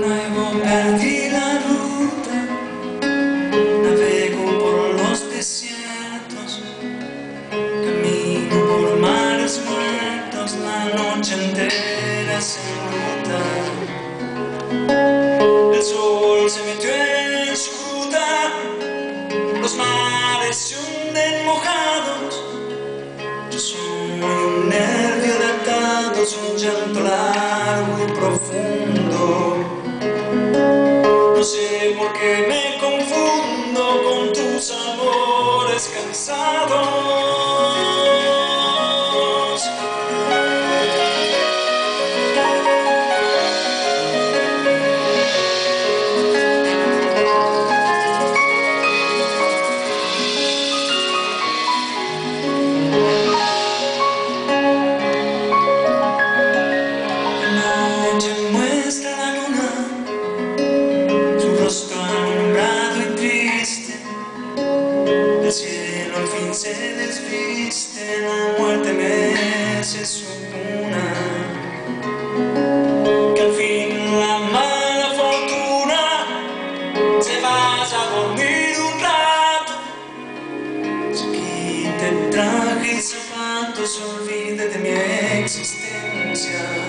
nuevo perdí la ruta, navego por los desiertos, camino por mares muertos, la noche entera se enruta. El sol se metió en su los mares se hunden mojados. Yo soy un nervio de atados, un llanto largo y profundo. Traje y zapatos, se olvide de mi existencia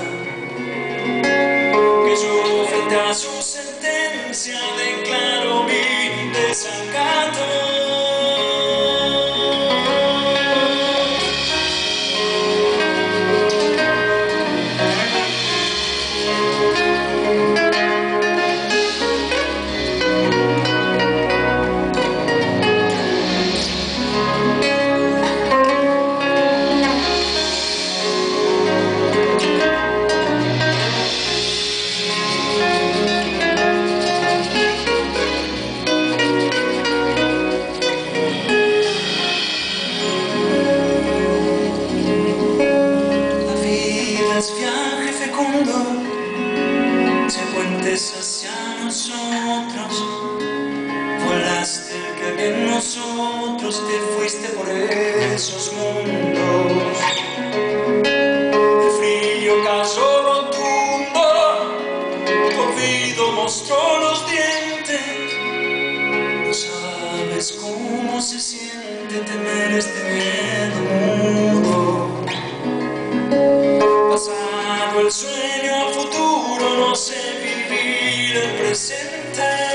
hacia nosotros. Volaste que en nosotros, te fuiste por esos mundos. Just sitting.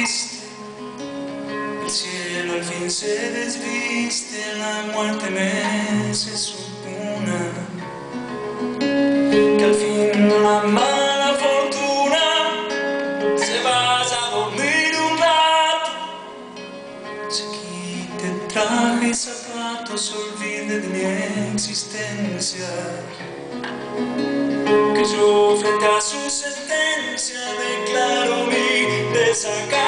Triste. El cielo al fin se desviste, la muerte mece su cuna. Que al fin la mala fortuna se vaya a dormir un rato. Se quite traje y zapatos, se olvide de mi existencia que yo frente a su sentencia declaro mi desacato.